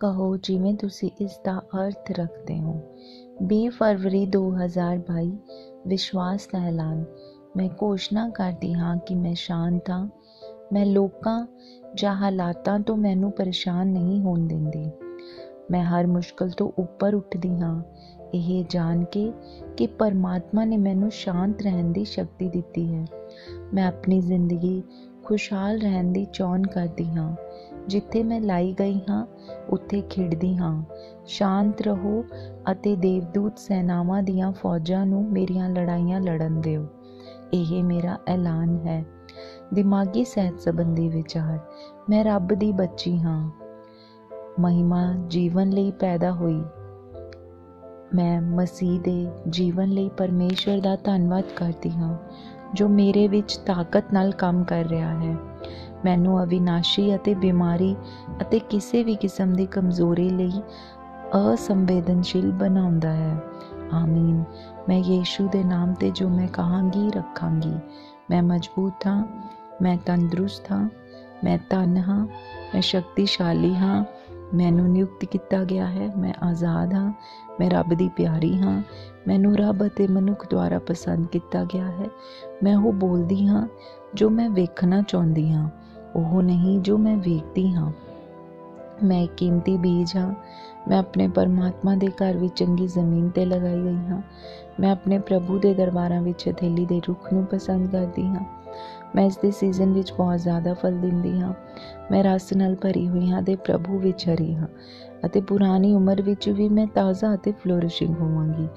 ਕਹੋ ਜਿਵੇਂ ਤੁਸੀਂ ਇਸ ਦਾ ਅਰਥ ਰੱਖਦੇ ਹੋ। 20 ਫਰਵਰੀ 2022 ਵਿਸ਼ਵਾਸ ਦਾ ਐਲਾਨ। ਮੈਂ ਘੋਸ਼ਣਾ ਕਰਦੀ ਹਾਂ ਕਿ ਮੈਂ ਸ਼ਾਂਤ ਹਾਂ। ਮੈਂ ਲੋਕਾਂ ਜਾਂ ਹਾਲਾਤਾਂ ਤੋਂ ਮੈਨੂੰ ਪਰੇਸ਼ਾਨ ਨਹੀਂ ਹੋਣ ਦਿੰਦੀ। ਮੈਂ ਹਰ ਮੁਸ਼ਕਲ ਤੋਂ ਉੱਪਰ ਉੱਠਦੀ ਹਾਂ। ਇਹ ਜਾਣ ਕੇ ਕਿ ਪਰਮਾਤਮਾ ਨੇ ਮੈਨੂੰ ਸ਼ਾਂਤ ਰਹਿਣ ਦੀ ਸ਼ਕਤੀ ਦਿੱਤੀ ਹੈ। ਮੈਂ ਆਪਣੀ ਜ਼ਿੰਦਗੀ ਖੁਸ਼ਹਾਲ ਰਹਿਣ ਦੀ ਚੋਣ ਕਰਦੀ ਹਾਂ। ਜਿੱਥੇ ਮੈਂ ਲਾਈ ਗਈ ਹਾਂ, ਉੱਥੇ ਖਿੜਦੀ ਹਾਂ। ਸ਼ਾਂਤ ਰਹੋ ਅਤੇ ਦੇਵਦੂਤ ਸੈਨਾਵਾਂ ਦੀਆਂ ਫੌਜਾਂ ਨੂੰ ਮੇਰੀਆਂ ਲੜਾਈਆਂ ਲੜਨ ਦਿਓ। ਇਹ ਮੇਰਾ ਐਲਾਨ ਹੈ। ਦਿਮਾਗੀ ਸਿਹਤ ਸੰਬੰਧੀ ਵਿਚਾਰ। ਮੈਂ ਰੱਬ ਦੀ ਬੱਚੀ ਹਾਂ। ਮਹਿਮਾ ਜੀਵਨ ਲਈ ਪੈਦਾ ਹੋਈ। ਮੈਂ ਮਸੀਹ ਦੇ ਜੀਵਨ ਲਈ ਪਰਮੇਸ਼ਵਰ ਦਾ ਧੰਨਵਾਦ ਕਰਦੀ ਹਾਂ, ਜੋ ਮੇਰੇ ਵਿੱਚ ਤਾਕਤ ਨਾਲ ਕੰਮ ਕਰ ਰਿਹਾ ਹੈ। ਮੈਨੂੰ ਅਵਿਨਾਸ਼ੀ ਅਤੇ ਬਿਮਾਰੀ ਅਤੇ ਕਿਸੇ ਵੀ ਕਿਸਮ ਦੀ ਕਮਜ਼ੋਰੀ ਲਈ ਅਸੰਵੇਦਨਸ਼ੀਲ ਬਣਾਉਂਦਾ ਹੈ। ਆਮੀਨ। ਮੈਂ ਯੀਸ਼ੂ ਦੇ ਨਾਮ ਤੇ ਜੋ ਮੈਂ ਕਹਾਂਗੀ, ਰੱਖਾਂਗੀ। ਮੈਂ ਮਜ਼ਬੂਤ ਹਾਂ, ਮੈਂ ਤੰਦਰੁਸਤ ਹਾਂ, ਮੈਂ ਤਨ ਹਾਂ, ਮੈਂ ਸ਼ਕਤੀਸ਼ਾਲੀ ਹਾਂ, ਮੈਨੂੰ ਨਿਯੁਕਤ ਕੀਤਾ ਗਿਆ ਹੈ, ਮੈਂ ਆਜ਼ਾਦ ਹਾਂ, ਮੈਂ ਰੱਬ ਦੀ ਪਿਆਰੀ ਹਾਂ, ਮੈਨੂੰ ਰੱਬ ਅਤੇ ਮਨੁੱਖ ਦੁਆਰਾ ਪਸੰਦ ਕੀਤਾ ਗਿਆ ਹੈ, ਮੈਂ ਉਹ ਬੋਲਦੀ ਹਾਂ ਜੋ ਮੈਂ ਵੇਖਣਾ ਚਾਹੁੰਦੀ ਹਾਂ। ਉਹ ਨਹੀਂ ਜੋ ਮੈਂ ਵੇਖਦੀ ਹਾਂ। ਮੈਂ ਇੱਕ ਕੀਮਤੀ ਬੀਜ ਹਾਂ। ਮੈਂ ਆਪਣੇ ਪਰਮਾਤਮਾ ਦੇ ਘਰ ਵਿੱਚ ਚੰਗੀ ਜ਼ਮੀਨ ਤੇ ਲਗਾਈ ਗਈ ਹਾਂ। ਮੈਂ ਆਪਣੇ ਪ੍ਰਭੂ ਦੇ ਦਰਬਾਰਾਂ ਵਿੱਚ ਹਥੇਲੀ ਦੇ ਰੁੱਖ ਨੂੰ ਪਸੰਦ ਕਰਦੀ ਹਾਂ। ਮੈਂ ਇਸ ਦੇ ਸੀਜ਼ਨ ਵਿੱਚ ਬਹੁਤ ਜ਼ਿਆਦਾ ਫਲ ਦਿੰਦੀ ਹਾਂ। ਮੈਂ ਰਸ ਨਾਲ ਭਰੀ ਹੋਈ ਹਾਂ ਤੇ ਪ੍ਰਭੂ ਵਿੱਚ ਹਰੀ ਹਾਂ ਅਤੇ ਪੁਰਾਣੀ ਉਮਰ ਵਿੱਚ ਵੀ ਮੈਂ ਤਾਜ਼ਾ ਅਤੇ ਫਲੋਰਿਸ਼ਿੰਗ ਹੋਵਾਂਗੀ।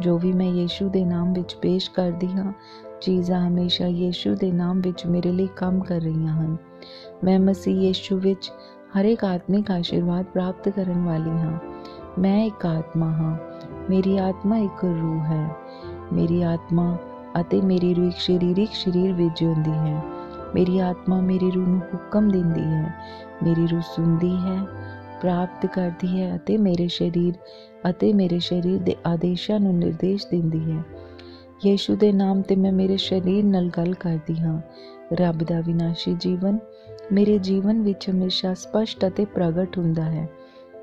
ਜੋ ਵੀ ਮੈਂ ਯੀਸ਼ੂ ਦੇ ਨਾਮ ਵਿੱਚ ਪੇਸ਼ ਕਰਦੀ ਹਾਂ ਚੀਜ਼ਾਂ ਹਮੇਸ਼ਾ ਯੀਸ਼ੂ ਦੇ ਨਾਮ ਵਿੱਚ ਮੇਰੇ ਲਈ ਕੰਮ ਕਰ ਰਹੀਆਂ ਹਨ। ਮੈਂ ਮਸੀਹ ਯੀਸ਼ੂ ਵਿੱਚ ਹਰ ਇੱਕ ਆਤਮਿਕ ਆਸ਼ੀਰਵਾਦ ਪ੍ਰਾਪਤ ਕਰਨ ਵਾਲੀ ਹਾਂ। ਮੈਂ ਇੱਕ ਆਤਮਾ ਹਾਂ। ਮੇਰੀ ਆਤਮਾ ਇੱਕ ਰੂਹ ਹੈ। ਮੇਰੀ ਆਤਮਾ ਅਤੇ ਮੇਰੀ ਰੂਹ ਇੱਕ ਸਰੀਰਿਕ ਸਰੀਰ ਵਿੱਚ ਜਿਉਂਦੀ ਹੈ। ਮੇਰੀ ਆਤਮਾ ਮੇਰੀ ਰੂਹ ਨੂੰ ਹੁਕਮ ਦਿੰਦੀ ਹੈ। ਮੇਰੀ ਰੂਹ ਸੁਣਦੀ ਹੈ, ਪ੍ਰਾਪਤ ਕਰਦੀ ਹੈ ਅਤੇ ਮੇਰੇ ਸਰੀਰ ਅਤੇ ਮੇਰੇ ਸਰੀਰ ਦੇ ਆਦੇਸ਼ਾਂ ਨੂੰ ਨਿਰਦੇਸ਼ ਦਿੰਦੀ ਹੈ। ਯੀਸ਼ੂ ਦੇ ਨਾਮ ਤੇ ਮੈਂ ਮੇਰੇ ਸਰੀਰ ਨਾਲ ਗੱਲ ਕਰਦੀ ਹਾਂ। ਰੱਬ ਦਾ ਵਿਨਾਸ਼ੀ ਜੀਵਨ ਮੇਰੇ ਜੀਵਨ ਵਿੱਚ ਹਮੇਸ਼ਾ ਸਪਸ਼ਟ ਅਤੇ ਪ੍ਰਗਟ ਹੁੰਦਾ ਹੈ।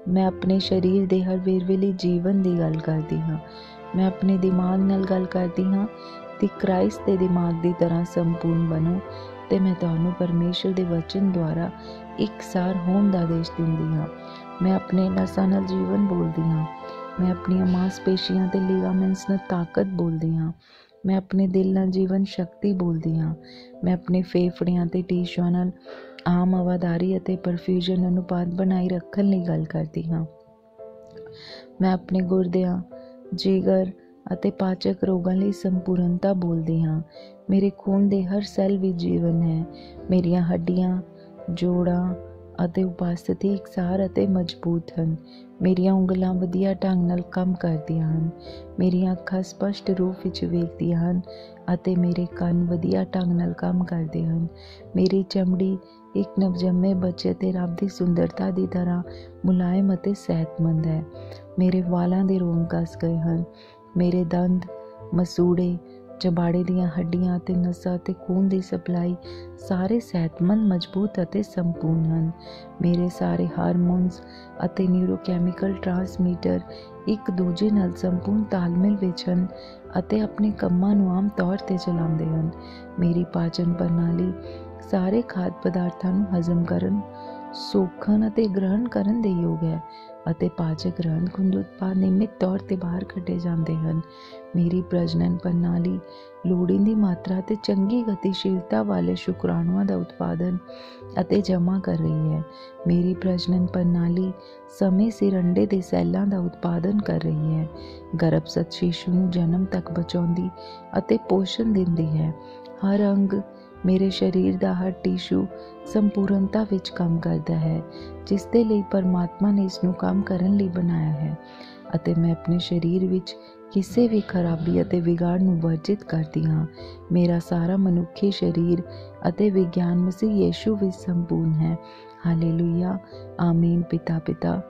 ਮੈਂ ਆਪਣੇ ਸਰੀਰ ਦੇ ਹਰ ਵੇਰਵੇ ਲਈ ਜੀਵਨ ਦੀ ਗੱਲ ਕਰਦੀ ਹਾਂ। ਮੈਂ ਆਪਣੇ ਦਿਮਾਗ ਨਾਲ ਗੱਲ ਕਰਦੀ ਹਾਂ ਤੇ ਕ੍ਰਾਈਸਟ ਦੇ ਦਿਮਾਗ ਦੀ ਤਰ੍ਹਾਂ ਸੰਪੂਰਨ ਬਣੋ ਤੇ ਮੈਂ ਤੁਹਾਨੂੰ ਪਰਮੇਸ਼ਰ ਦੇ ਵਚਨ ਦੁਆਰਾ ਇਕਸਾਰ ਹੋਣ ਦਾ ਆਦੇਸ਼ ਦਿੰਦੀ ਹਾਂ। ਮੈਂ ਆਪਣੇ ਨਸਾਂ ਨਾਲ ਜੀਵਨ ਬੋਲਦੀ ਹਾਂ। ਮੈਂ ਆਪਣੀਆਂ ਮਾਸਪੇਸ਼ੀਆਂ ਤੇ ਲਿਗਾਮੈਂਟਸ ਨਾਲ ਤਾਕਤ ਬੋਲਦੀ ਹਾਂ। ਮੈਂ ਆਪਣੇ ਦਿਲ ਨਾਲ ਜੀਵਨ ਸ਼ਕਤੀ ਬੋਲਦੀ ਹਾਂ। ਮੈਂ ਆਪਣੇ ਫੇਫੜਿਆਂ ਤੇ ਟਿਸ਼ੂਆਂ ਨਾਲ ਆਮ ਆਵਾਦਾਰੀ ਅਤੇ ਪਰਫਿਊਜ਼ਨ ਅਨੁਪਾਤ ਬਣਾਈ ਰੱਖਣ ਲਈ ਗੱਲ ਕਰਦੀ ਹਾਂ। ਮੈਂ ਆਪਣੇ ਗੁਰਦਿਆਂ, ਜਿਗਰ ਅਤੇ ਪਾਚਕ ਰੋਗਾਂ ਲਈ ਸੰਪੂਰਨਤਾ ਬੋਲਦੀ ਹਾਂ। ਮੇਰੇ ਖੂਨ ਦੇ ਹਰ ਸੈੱਲ ਵਿੱਚ ਜੀਵਨ ਹੈ। ਮੇਰੀਆਂ ਹੱਡੀਆਂ, ਜੋੜਾਂ ਅਤੇ ਉਪਸਥਿਤੀ ਇਕਸਾਰ ਅਤੇ ਮਜ਼ਬੂਤ ਹਨ। ਮੇਰੀਆਂ ਉਂਗਲਾਂ ਵਧੀਆ ਢੰਗ ਨਾਲ ਕੰਮ ਕਰਦੀਆਂ ਹਨ। ਮੇਰੀਆਂ ਅੱਖਾਂ ਸਪਸ਼ਟ ਰੂਪ ਵਿੱਚ ਵੇਖਦੀਆਂ ਹਨ ਅਤੇ ਮੇਰੇ ਕੰਨ ਵਧੀਆ ਢੰਗ ਨਾਲ ਕੰਮ ਕਰਦੇ ਹਨ। ਮੇਰੀ ਚਮੜੀ ਇੱਕ ਨਵਜੰਮੇ ਬੱਚੇ ਤੇ ਰੱਬ ਦੀ ਸੁੰਦਰਤਾ ਦੀ ਤਰ੍ਹਾਂ ਮੁਲਾਇਮ ਅਤੇ ਸਿਹਤਮੰਦ ਹੈ। ਮੇਰੇ ਵਾਲਾਂ ਦੇ ਰੋਮ ਕੱਸ ਗਏ ਹਨ। ਮੇਰੇ ਦੰਦ ਮਸੂੜੇ ਜਬਾੜੇ ਦੀਆਂ ਹੱਡੀਆਂ ਅਤੇ ਨਸਾਂ ਤੇ ਖੂਨ ਦੀ ਸਪਲਾਈ ਸਾਰੇ ਸਿਹਤਮੰਦ, ਮਜ਼ਬੂਤ ਅਤੇ ਸੰਪੂਰਨ ਹਨ। ਮੇਰੇ ਸਾਰੇ ਹਾਰਮੋਨਸ ਅਤੇ ਨਿਊਰੋਕੈਮੀਕਲ ਟਰਾਂਸਮਿਟਰ ਇੱਕ ਦੂਜੇ ਨਾਲ ਸੰਪੂਰਨ ਤਾਲਮੇਲ ਵਿੱਚ ਹਨ ਅਤੇ ਆਪਣੇ ਕੰਮਾਂ ਨੂੰ ਆਮ ਤੌਰ ਤੇ ਚਲਾਉਂਦੇ ਹਨ। ਮੇਰੀ ਪਾਚਨ ਪ੍ਰਣਾਲੀ ਸਾਰੇ ਖਾਦ ਪਦਾਰਥਾਂ ਨੂੰ ਹਜ਼ਮ ਕਰਨ, ਸੋਖਣ ਅਤੇ ਗ੍ਰਹਿਣ ਕਰਨ ਦੇ ਯੋਗ ਹੈ। ਅਤੇ ਪਾਚਕ ਰੰਗ ਉਤਪਾਦ ਨਿਯਮਿਤ ਤੌਰ ਤੇ ਬਾਹਰ ਕੱਢੇ ਜਾਂਦੇ ਹਨ। ਮੇਰੀ ਪ੍ਰਜਨਨ ਪ੍ਰਣਾਲੀ ਲੋੜੀਂਦੀ ਮਾਤਰਾ ਤੇ ਚੰਗੀ ਗਤੀਸ਼ੀਲਤਾ ਵਾਲੇ ਸ਼ੁਕਰਾਣੂਆਂ ਦਾ ਉਤਪਾਦਨ ਅਤੇ ਜਮ੍ਹਾਂ ਕਰ ਰਹੀ ਹੈ। ਮੇਰੀ ਪ੍ਰਜਨਨ ਪ੍ਰਣਾਲੀ ਸਮੇਂ ਸਿਰ ਅੰਡੇ ਦੇ ਸੈੱਲਾਂ ਦਾ ਉਤਪਾਦਨ ਕਰ ਰਹੀ ਹੈ। ਗਰਭਸਥ ਸ਼ੀਸ਼ੂ ਨੂੰ ਜਨਮ ਤੱਕ ਬਚਾਉਂਦੀ ਅਤੇ ਪੋਸ਼ਣ ਦਿੰਦੀ ਹੈ। ਹਰ ਅੰਗ ਮੇਰੇ ਸਰੀਰ ਦਾ ਹਰ ਟਿਸ਼ੂ ਸੰਪੂਰਨਤਾ ਵਿੱਚ ਕੰਮ ਕਰਦਾ ਹੈ, ਜਿਸ ਦੇ ਲਈ ਪਰਮਾਤਮਾ ਨੇ ਇਸ ਨੂੰ ਕੰਮ ਕਰਨ ਲਈ ਬਣਾਇਆ ਹੈ ਅਤੇ ਮੈਂ ਆਪਣੇ ਸਰੀਰ ਵਿੱਚ ਕਿਸੇ ਵੀ ਖਰਾਬੀ ਅਤੇ ਵਿਗਾੜ ਨੂੰ ਵਰਜਿਤ ਕਰਦੀ ਹਾਂ। ਮੇਰਾ ਸਾਰਾ ਮਨੁੱਖੀ ਸਰੀਰ ਅਤੇ ਵਿਗਿਆਨ ਮਸੀਹ ਯੀਸ਼ੂ ਵਿੱਚ ਸੰਪੂਰਨ ਹੈ। ਹਾਲੇਲੂਇਆ। ਆਮੀਨ। ਪਿਤਾ ਪਿਤਾ।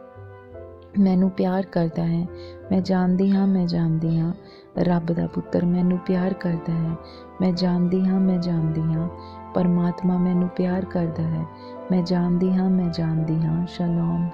ਮੈਨੂੰ ਪਿਆਰ ਕਰਦਾ ਹੈ। ਮੈਂ ਜਾਣਦੀ ਹਾਂ, ਮੈਂ ਜਾਣਦੀ ਹਾਂ। ਰੱਬ ਦਾ ਪੁੱਤਰ ਮੈਨੂੰ ਪਿਆਰ ਕਰਦਾ ਹੈ। ਮੈਂ ਜਾਣਦੀ ਹਾਂ, ਮੈਂ ਜਾਣਦੀ ਹਾਂ। ਪਰਮਾਤਮਾ ਮੈਨੂੰ ਪਿਆਰ ਕਰਦਾ ਹੈ। ਮੈਂ ਜਾਣਦੀ ਹਾਂ, ਮੈਂ ਜਾਣਦੀ ਹਾਂ। ਸ਼ਲੋਮ।